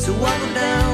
So I go down.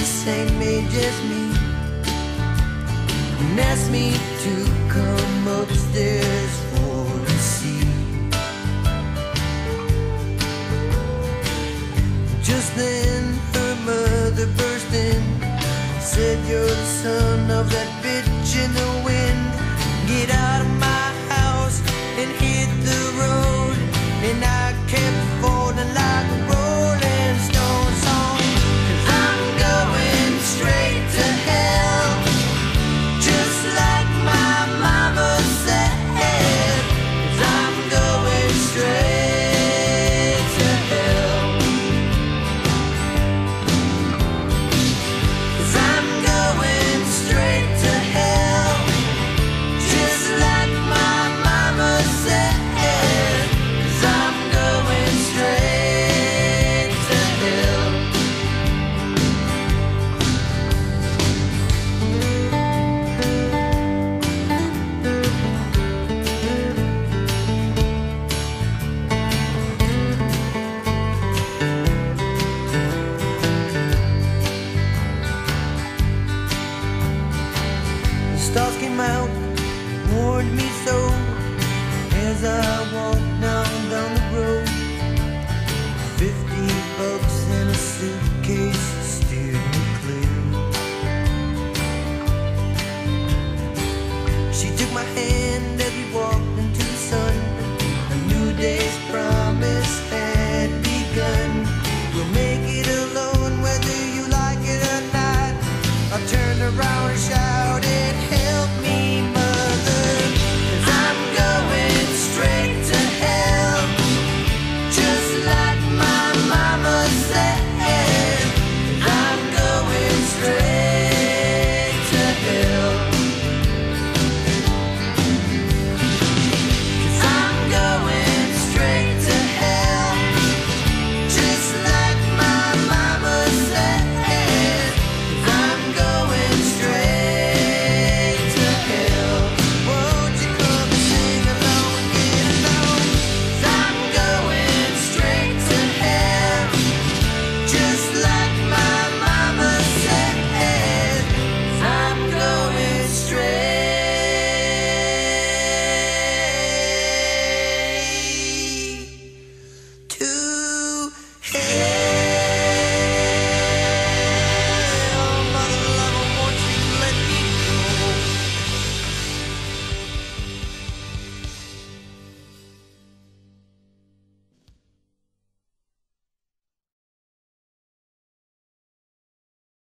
This ain't me, just me and asked me to come upstairs for a seat. Just then her mother burst in, said, You're the son of that mouth warned me so as I walked down down the road. Fifty bucks in a suitcase steered me clear. She took my hand as we walked into the sun. A new day's promise had begun. We'll make it alone whether you like it or not. I turned around and shouted.